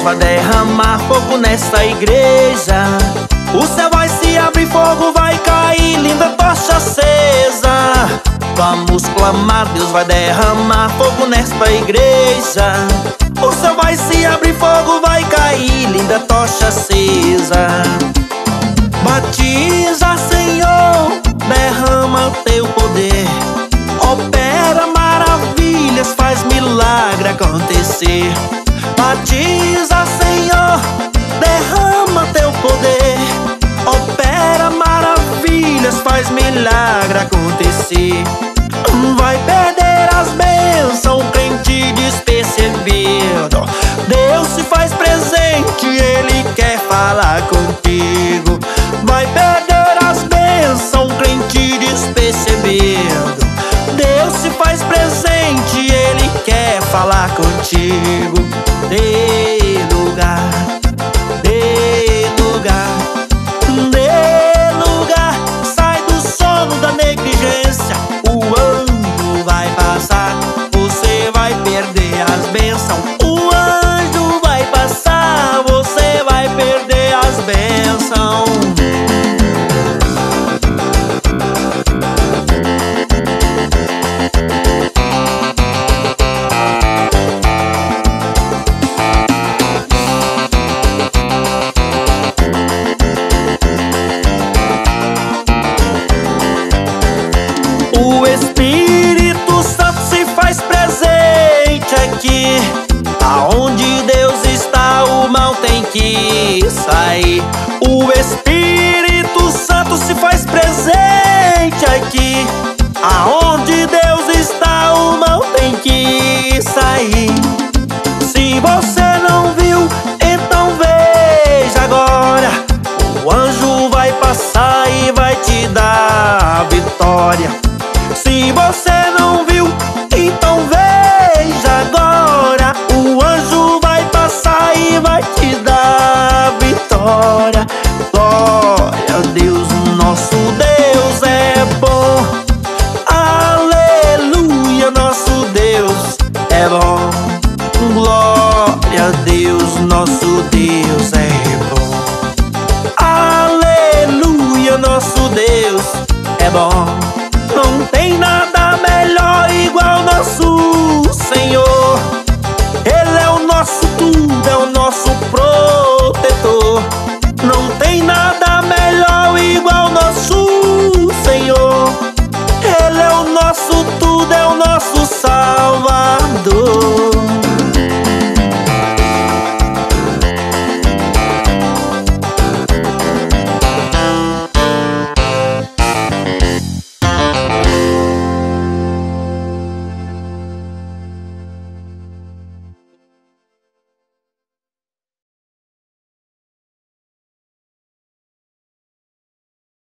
Deus vai derramar fogo nessa igreja. O céu vai se abrir, fogo vai cair, linda tocha acesa. Vamos clamar, Deus vai derramar fogo nesta igreja. O céu vai se abrir, fogo vai cair, linda tocha acesa. Batiza, Senhor, derrama o teu poder. Opera maravilhas, faz milagre acontecer. Batiza, Senhor, derrama teu poder. Opera maravilhas, faz milagre acontecer. Vai perder as bênçãos, crente despercebido. Deus se faz presente, Ele quer falar contigo. Vai perder as bênçãos, crente despercebido. Deus se faz presente, Ele falar contigo. O Espírito Santo se faz presente aqui. Aonde Deus está, o mal tem que sair. O Espírito Santo se faz presente aqui. Aonde Deus está, o mal tem que sair. Se você não viu, então veja agora. O anjo vai passar e vai te dar a vitória. Se você não viu, então veja agora. O anjo vai passar e vai te dar vitória. Glória a Deus, o nosso Deus é bom. Aleluia, nosso Deus é bom. Glória a Deus, nosso Deus é nosso tudo, é o nosso Salvador.